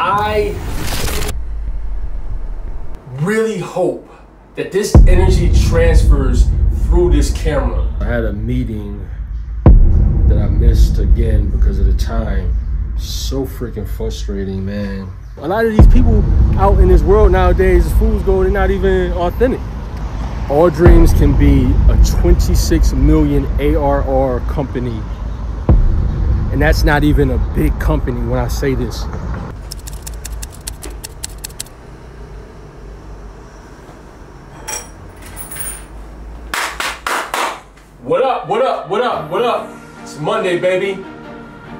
I really hope that this energy transfers through this camera. I had a meeting that I missed again because of the time. So freaking frustrating, man. A lot of these people out in this world nowadays, fools go, they're not even authentic. All Dreams can be a 26 million ARR company. And that's not even a big company when I say this. What up, what up, what up, what up? Monday, baby.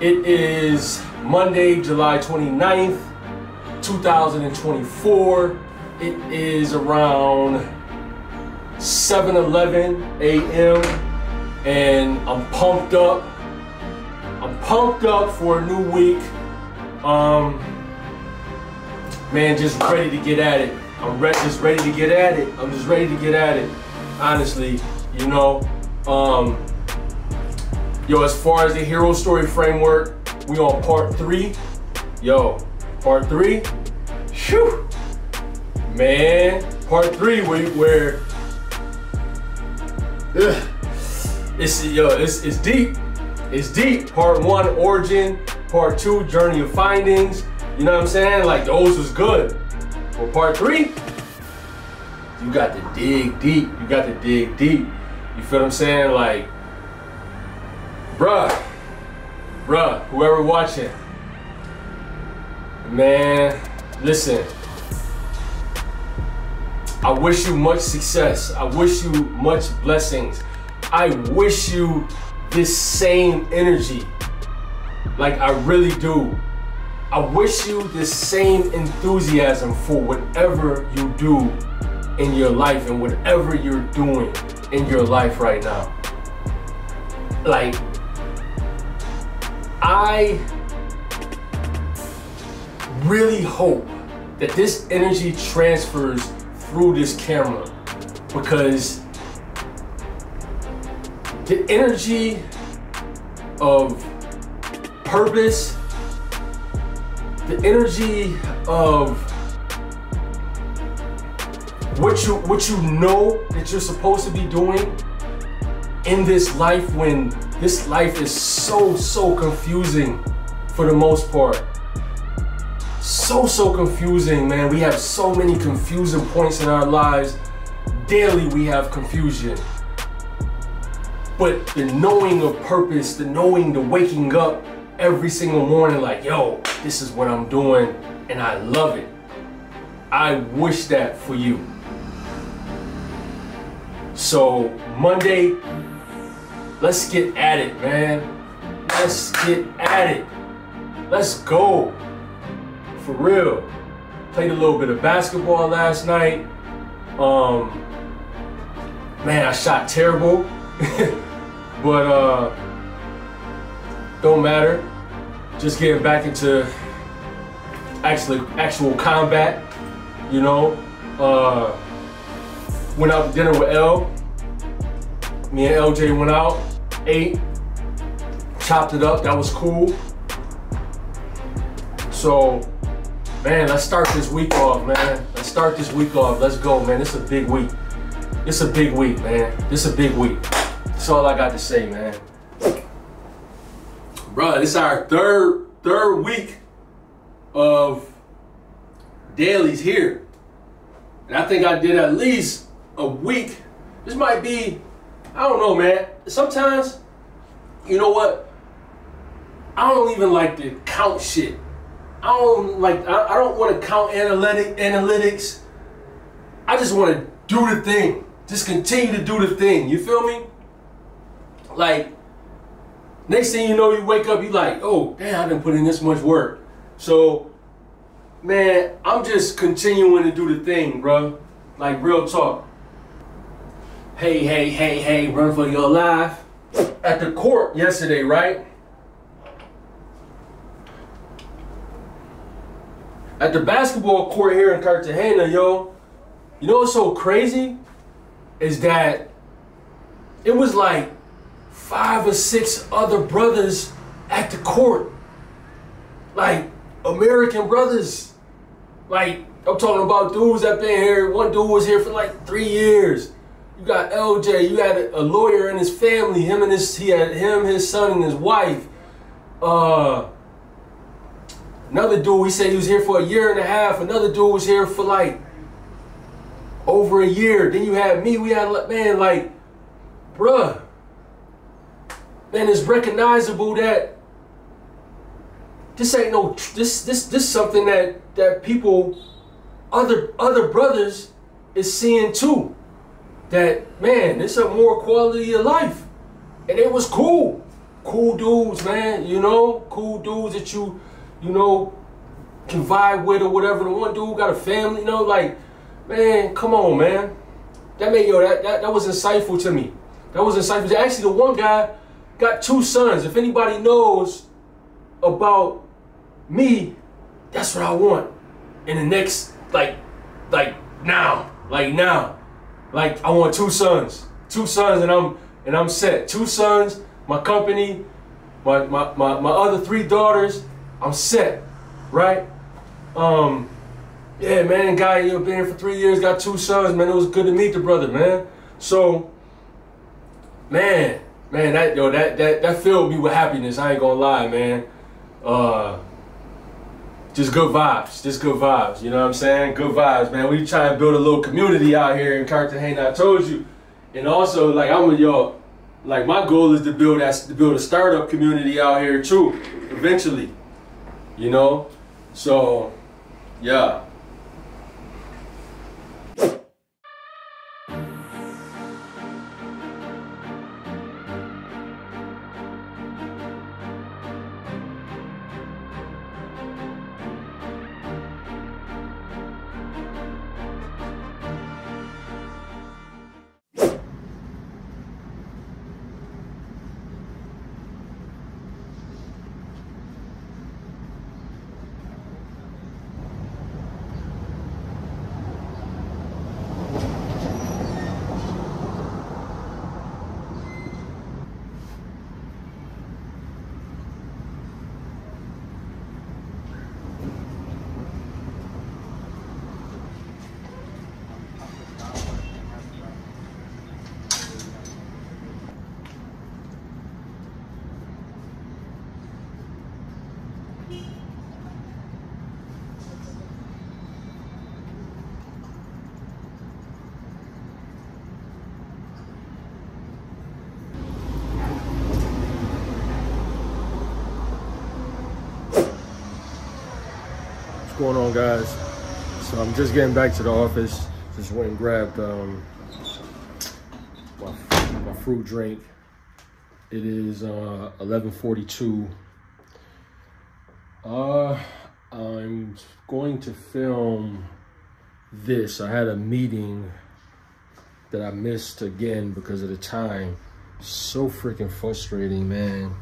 It is Monday, July 29th, 2024. It is around 7:11 a.m. and I'm pumped up. I'm pumped up for a new week. Um man, just ready to get at it. I'm re- just ready to get at it. I'm just ready to get at it. Honestly, you know. Um, yo, as far as the hero story framework, we on part three. Yo, part three. Shoo, man, part three where where ugh, it's yo, it's it's deep. It's deep. Part one, origin. Part two, journey of findings. You know what I'm saying? Like those was good. Well, part three, you got to dig deep. You got to dig deep. You feel what I'm saying? Like, bruh, bruh, whoever watching, man, listen. I wish you much success. I wish you much blessings. I wish you this same energy. Like, I really do. I wish you this same enthusiasm for whatever you do in your life and whatever you're doing in your life right now. Like, I really hope that this energy transfers through this camera because the energy of purpose, the energy of what you what you know that you're supposed to be doing in this life when this life is so so confusing for the most part. So so confusing man. We have so many confusing points in our lives. Daily we have confusion. But the knowing of purpose the knowing the waking up every single morning like yo this is what i'm doing and i love it. I wish that for you. So Monday, let's get at it, man. Let's get at it. Let's go. For real. Played a little bit of basketball last night. Um man, I shot terrible. but uh don't matter. Just getting back into actually actual combat, you know. Uh went out to dinner with L. Me and LJ went out, ate, chopped it up. That was cool. So, man, let's start this week off, man. Let's start this week off. Let's go, man. It's a big week. It's a big week, man. It's a big week. That's all I got to say, man. Bro, this is our third third week of dailies here. And I think I did at least a week. This might be, I don't know, man. Sometimes, you know what? I don't even like to count shit. I don't like. I, I don't want to count analytic analytics. I just want to do the thing. Just continue to do the thing. You feel me? Like, next thing you know, you wake up, you like, oh, damn, I didn't put in this much work. So, man, I'm just continuing to do the thing, bro. Like, real talk. Hey, hey, hey, hey, run for your life. At the court yesterday, right? At the basketball court here in Cartagena, yo, you know what's so crazy? Is that it was like five or six other brothers at the court. Like, American brothers. Like, I'm talking about dudes that been here. One dude was here for like three years. You got LJ. You had a lawyer and his family. Him and his he had him, his son, and his wife. Uh, another dude. He said he was here for a year and a half. Another dude was here for like over a year. Then you had me. We had man like, bruh. Man, it's recognizable that this ain't no this this this something that that people other other brothers is seeing too that man it's a more quality of life. And it was cool. Cool dudes man you know? Cool dudes that you you know can vibe with or whatever. The one dude got a family you know like man come on man. That made yo that that, that was insightful to me. That was insightful. Actually the one guy got two sons. If anybody knows about me, that's what I want. In the next, like, like now, like now, like I want two sons, two sons, and I'm and I'm set. Two sons, my company, my my my, my other three daughters, I'm set, right? Um, yeah, man, guy, you been here for three years, got two sons, man. It was good to meet the brother, man. So, man, man, that yo, that that that filled me with happiness. I ain't gonna lie, man. Uh, just good vibes, just good vibes. You know what I'm saying? Good vibes, man. We try and build a little community out here in Cartagena. I told you, and also like I'm with y'all. Like my goal is to build that to build a startup community out here too, eventually. You know, so yeah. Going on guys? So i'm just getting back to the office. Just went and grabbed um, my, my fruit drink. It is uh 11:42. uh i'm going to film this. I had a meeting that i missed again because of the time. So freaking frustrating man.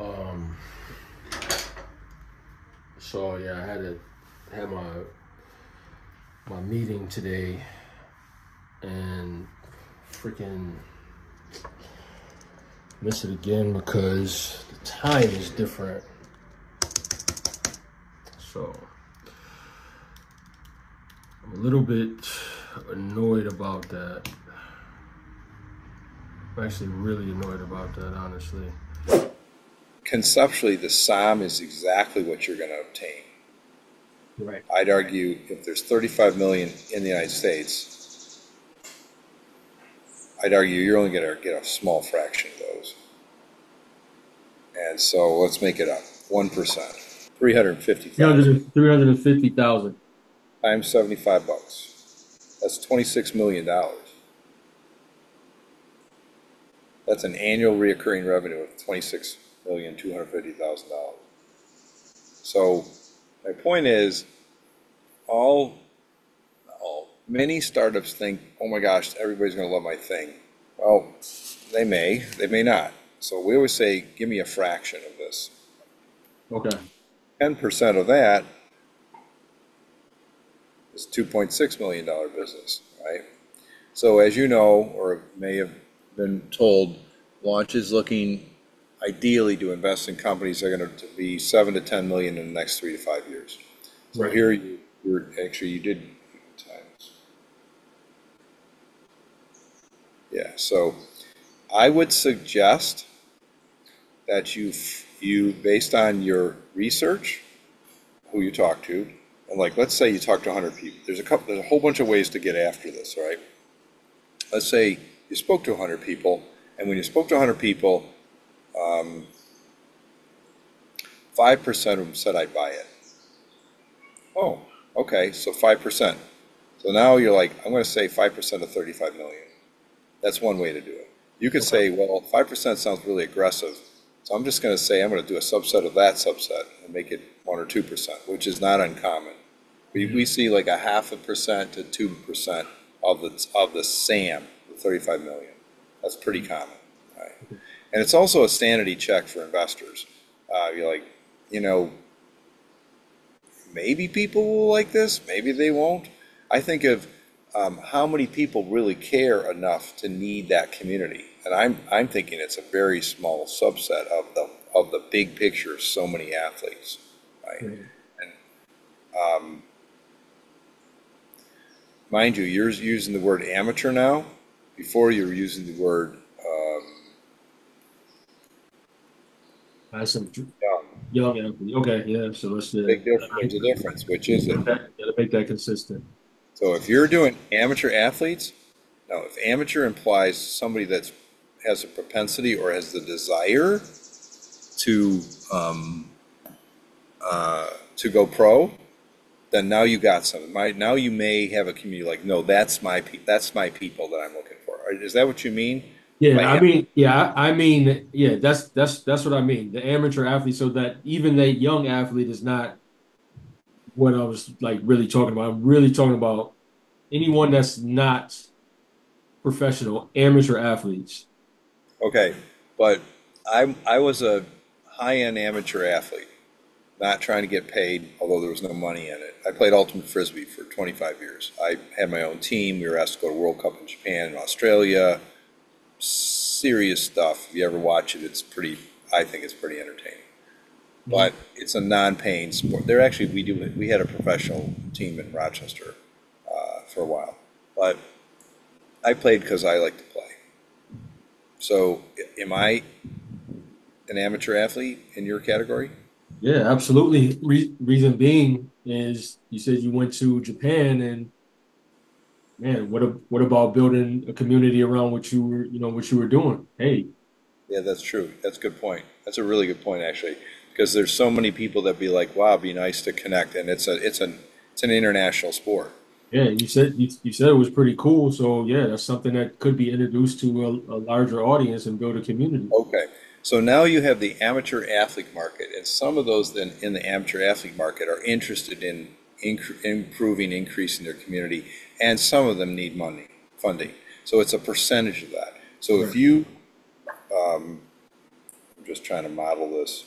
Um so yeah, I had to have my my meeting today and freaking miss it again because the time is different. So I'm a little bit annoyed about that. I'm actually really annoyed about that, honestly conceptually, the SOM is exactly what you're going to obtain. Right. I'd argue if there's 35 million in the United States, I'd argue you're only going to get a small fraction of those. And so let's make it up 1%, 350,000 350,000 times 75 bucks. That's 26 million dollars. That's an annual reoccurring revenue of 26 million two hundred fifty thousand dollars. So my point is, all, all many startups think, oh my gosh, everybody's going to love my thing. Well, they may, they may not. So we always say, give me a fraction of this. Okay. Ten percent of that is two point six million dollar business, right? So as you know, or may have been told, launch is looking ideally to invest in companies that are going to be seven to 10 million in the next three to five years. So Right. here you, you're, actually, you did times. Yeah, so I would suggest that you, you, based on your research, who you talk to, and like, let's say you talk to hundred people, there's a couple, there's a whole bunch of ways to get after this, right? Let's say you spoke to hundred people, and when you spoke to hundred people, um, five percent of them said I'd buy it. Oh, okay, so five percent. So now you're like, I'm gonna say five percent of thirty-five million. That's one way to do it. You could say, well, five percent sounds really aggressive, so I'm just gonna say I'm gonna do a subset of that subset and make it one or two percent, which is not uncommon. We, we see like a half a percent to two percent of the, of the SAM, the thirty-five million. That's pretty common, right? And it's also a sanity check for investors. Uh, you're like, you know, maybe people will like this, maybe they won't. I think of um, how many people really care enough to need that community. And I'm, I'm thinking it's a very small subset of the, of the big picture of so many athletes, right? Right. And, um, mind you, you're using the word amateur now. Before you were using the word, um, That's some young. young. Okay, yeah. So let's do Big difference, difference, which is it? Gotta make that consistent. So if you're doing amateur athletes, now if amateur implies somebody that has a propensity or has the desire to um, uh, to go pro, then now you got something. My, now you may have a community like, no, that's my pe- that's my people that I'm looking for. Is that what you mean? Yeah, I mean, yeah, I mean, yeah, that's that's that's what I mean. The amateur athlete, so that even the young athlete is not what I was like really talking about. I'm really talking about anyone that's not professional, amateur athletes. Okay, but I I was a high-end amateur athlete, not trying to get paid, although there was no money in it. I played ultimate frisbee for 25 years. I had my own team. We were asked to go to World Cup in Japan and Australia. Serious stuff. If you ever watch it, it's pretty. I think it's pretty entertaining. But it's a non-paying sport. There actually we do we had a professional team in Rochester uh, for a while, but I played because I like to play. So am I an amateur athlete in your category? Yeah, absolutely. Re reason being is you said you went to Japan and man, what a, what about building a community around what you were, you know, what you were doing? Hey, Yeah, that's true. That's a good point. That's a really good point, actually, because there's so many people that be like, "Wow, it'd be nice to connect," and it's a it's an it's an international sport. yeah, you said you, you said it was pretty cool. So yeah, that's something that could be introduced to a, a larger audience and build a community. Okay, so now you have the amateur athlete market, and some of those then in the amateur athlete market are interested in incre- improving, increasing their community, and some of them need money, funding. So it's a percentage of that. So if you, um, I'm just trying to model this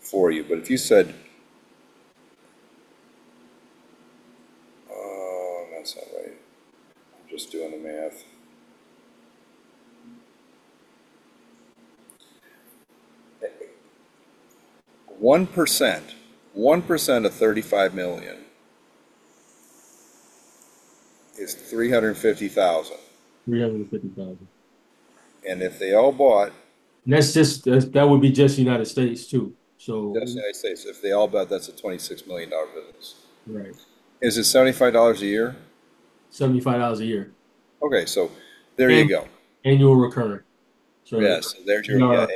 for you, but if you said, oh, that's not right. I'm just doing the math. One percent, one percent of thirty-five million is three hundred and fifty thousand. Three hundred fifty thousand. And if they all bought, And that's just that's, that would be just United States too. So that's the United States, if they all bought, that's a twenty-six million dollar business. right, Is it seventy-five dollars a year? seventy five dollars a year, Okay, so there you go. annual recurring. So Yes, there's your, ARR.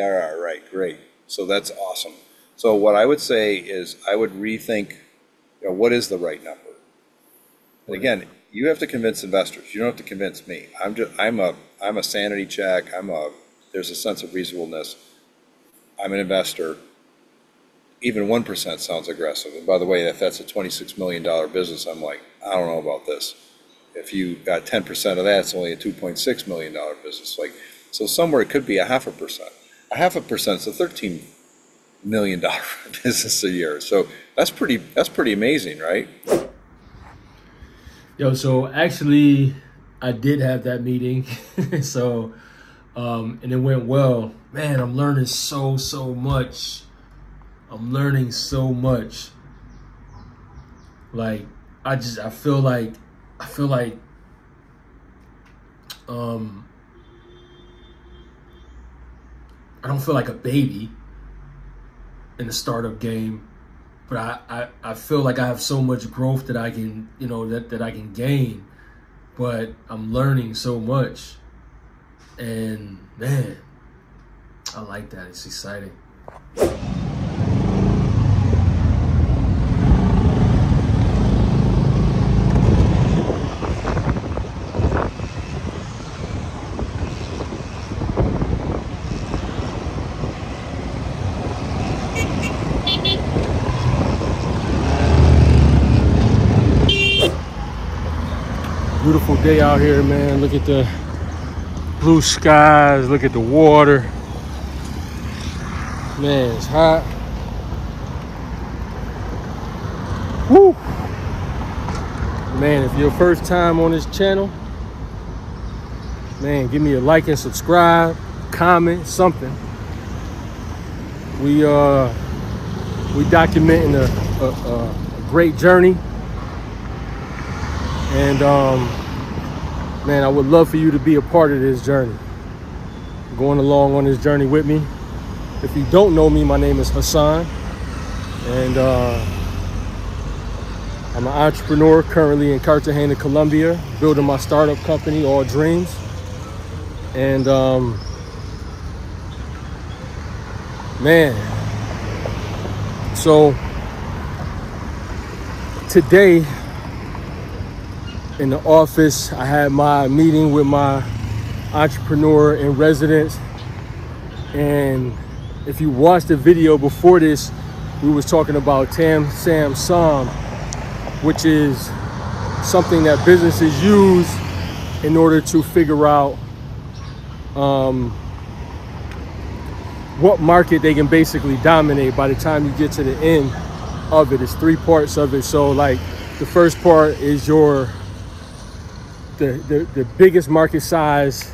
ARR, right, great. So that's awesome. So what I would say is I would rethink, you know, what is the right number? And again, you have to convince investors. You don't have to convince me. I'm just, I'm a, I'm a sanity check. I'm a, there's a sense of reasonableness. I'm an investor. Even one percent sounds aggressive. And by the way, if that's a twenty-six million dollar business, I'm like, I don't know about this. If you got ten percent of that, it's only a two point six million dollar business. Like, so somewhere it could be a half a percent. A half a percent is a thirteen million dollar business a year. So that's pretty, that's pretty amazing, right? Yo, so actually, I did have that meeting. so, um, and it went well. Man, I'm learning so so much. I'm learning so much. Like I just I feel like I feel like um I don't feel like a baby in the startup game, but I, I, I feel like I have so much growth that I can, you know, that, that I can gain. But I'm learning so much. And man, I like that. It's exciting. Day out here, man. Look at the blue skies. Look at the water. Man, it's hot. Woo! Man, if you're first time on this channel, man, give me a like and subscribe, comment, something. We uh we documenting a, a, a great journey and um, man, I would love for you to be a part of this journey. Going along on this journey with me. If you don't know me, my name is Hassan. And uh, I'm an entrepreneur currently in Cartagena, Colombia, building my startup company, All Dreams. And um, man, so today in the office. I had my meeting with my entrepreneur in residence. And if you watched the video before this, we was talking about TAM SAM SOM, which is something that businesses use in order to figure out um, what market they can basically dominate by the time you get to the end of it. It's three parts of it. So like the first part is your the, the, the biggest market size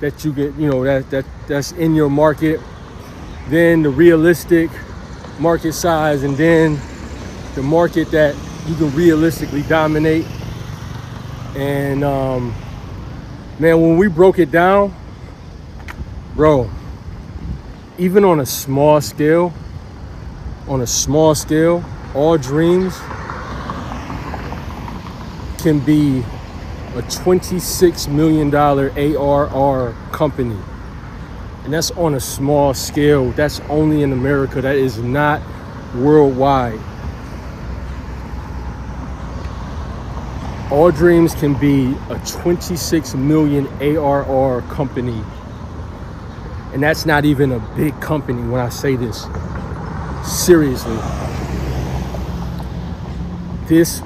that you get, you know, that, that that's in your market, then the realistic market size, and then the market that you can realistically dominate. And um, man, when we broke it down, bro, even on a small scale, on a small scale, all dreams can be a $26 million ARR company. And that's on a small scale. That's only in America. That is not worldwide. All Dreams can be a 26 million ARR company. And that's not even a big company when I say this. Seriously. This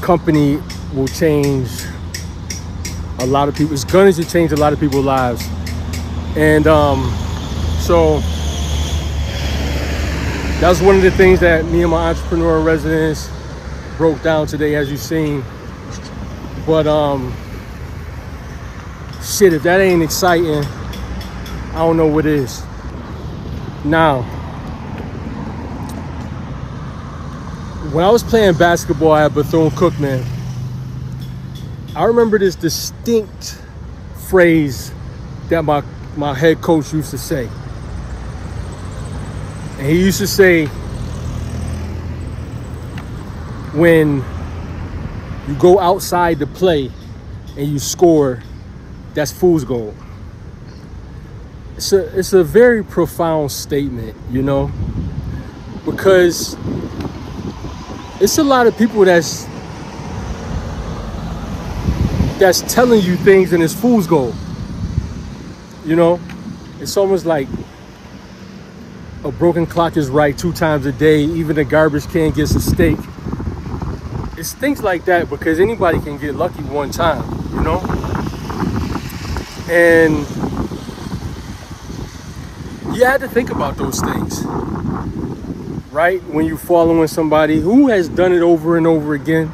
company will change a lot of people. It's going to change a lot of people's lives. And um, so that's one of the things that me and my entrepreneur residence broke down today, as you've seen. But um, shit, if that ain't exciting, I don't know what is. Now, when I was playing basketball at Bethune-Cookman, I remember this distinct phrase that my, my head coach used to say. And he used to say, when you go outside to play and you score, that's fool's gold. It's a, it's a very profound statement, you know, because it's a lot of people that's that's telling you things and it's fool's gold. You know, it's almost like a broken clock is right two times a day. Even a garbage can gets a steak. It's things like that because anybody can get lucky one time, you know? And you had to think about those things, right? When you're following somebody who has done it over and over again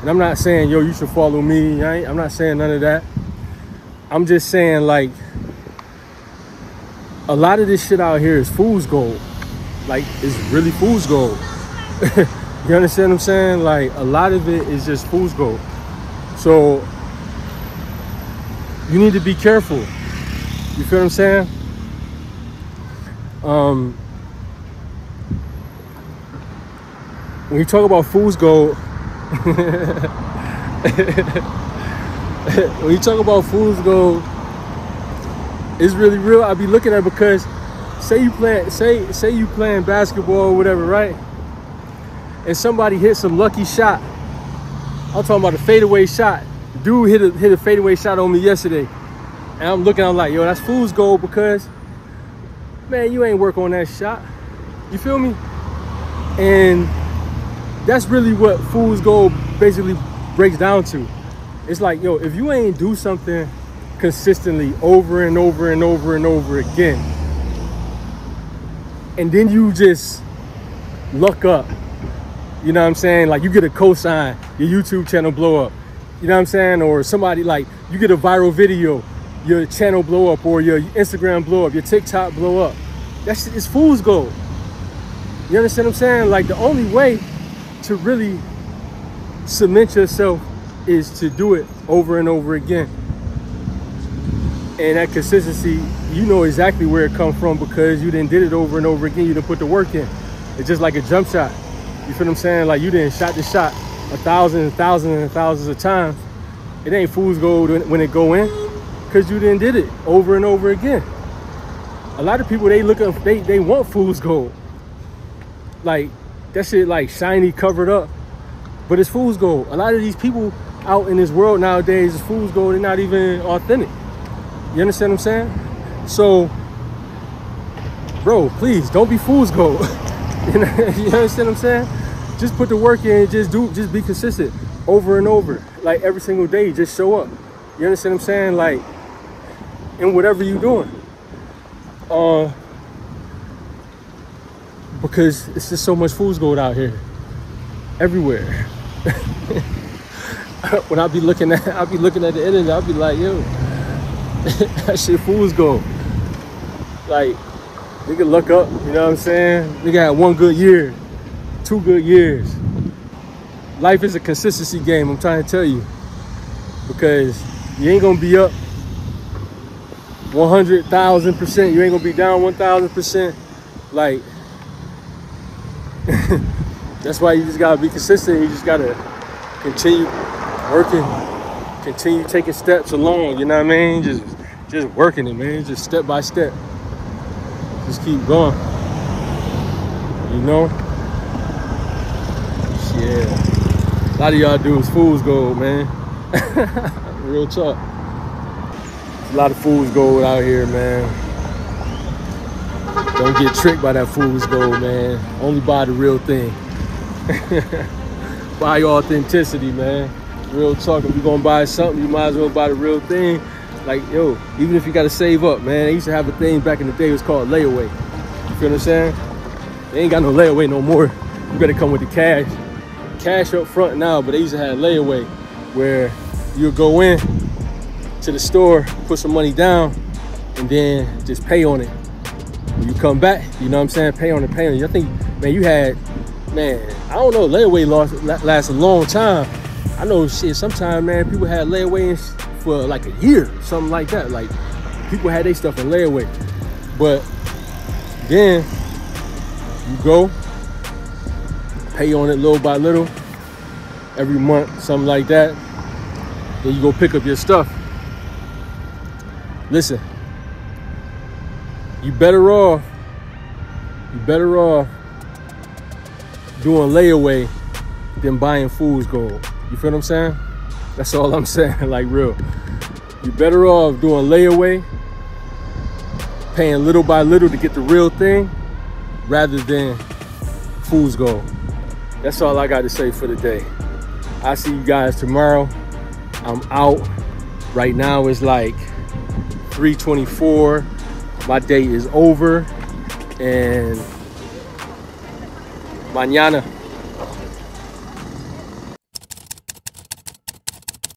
and I'm not saying, yo, you should follow me. I'm not saying none of that. I'm just saying, like, a lot of this shit out here is fool's gold. Like it's really fool's gold. you understand what I'm saying? Like a lot of it is just fool's gold. So you need to be careful. You feel what I'm saying? Um when you talk about fool's gold when you talk about fool's gold it's really real. I be looking at because say you play say say you playing basketball or whatever right? And somebody hits a lucky shot. I'm talking about a fadeaway shot. Dude hit a hit a fadeaway shot on me yesterday. And i'm looking i'm like yo that's fool's gold because man you ain't work on that shot. You feel me? And that's really what fool's gold basically breaks down to. It's like yo if you ain't do something consistently over and over and over and over again and then you just luck up you know what i'm saying? Like you get a cosign your youtube channel blow up you know what i'm saying? Or somebody like you get a viral video your channel blow up or your instagram blow up your tiktok blow up. That's it's fool's gold. You understand what i'm saying? Like the only way to really cement yourself is to do it over and over again. And that consistency, you know exactly where it comes from because you didn't did it over and over again. You didn't put the work in. It's just like a jump shot. You feel what I'm saying? Like you didn't shot the shot a thousand and thousands and thousands of times. It ain't fool's gold when it go in because you didn't did it over and over again. A lot of people they look up, they they want fool's gold. Like that shit like shiny covered up, but it's fool's gold. A lot of these people out in this world nowadays is fool's gold. They're not even authentic. You understand what I'm saying? So, bro, please don't be fool's gold. you understand what I'm saying? Just put the work in. Just do. Just be consistent over and over, like every single day. Just show up. You understand what I'm saying? Like, in whatever you're doing. Uh, because it's just so much fool's gold out here, everywhere. when I be looking at, I'll be looking at the internet. I'll be like, yo, that shit fool's gold. Like, nigga look up. You know what I'm saying? Nigga had one good year, two good years. Life is a consistency game. I'm trying to tell you, because you ain't gonna be up 100,000 percent. You ain't gonna be down 1,000 percent. Like that's why you just gotta be consistent. You just gotta continue working, continue taking steps along. You know what I mean? Just, just working it, man. Just step by step. Just keep going. You know? Yeah. A lot of y'all do is fool's gold, man. Real talk. A lot of fool's gold out here, man. Don't get tricked by that fool's gold, man. Only buy the real thing. buy your authenticity, man. Real talk. If you're gonna buy something, you might as well buy the real thing. Like, yo, even if you gotta save up, man. They used to have a thing back in the day, it was called layaway. You feel what I'm saying? They ain't got no layaway no more. You better come with the cash. Cash up front now, but they used to have layaway where you'll go in to the store, put some money down, and then just pay on it when you come back, you know what I'm saying? Pay on the pay. I think, man, you had, man, I don't know, layaway lost, lasts a long time. I know shit, sometimes, man, people had layaway for like a year, something like that. Like, people had their stuff in layaway. But then you go, pay on it little by little, every month, something like that. Then you go pick up your stuff. Listen, you better off, you better off doing layaway than buying fool's gold. You feel what I'm saying? That's all I'm saying, like real. You better off doing layaway, paying little by little to get the real thing, rather than fool's gold. That's all I got to say for the day. I'll see you guys tomorrow. I'm out. Right now it's like 324 my day is over. And mañana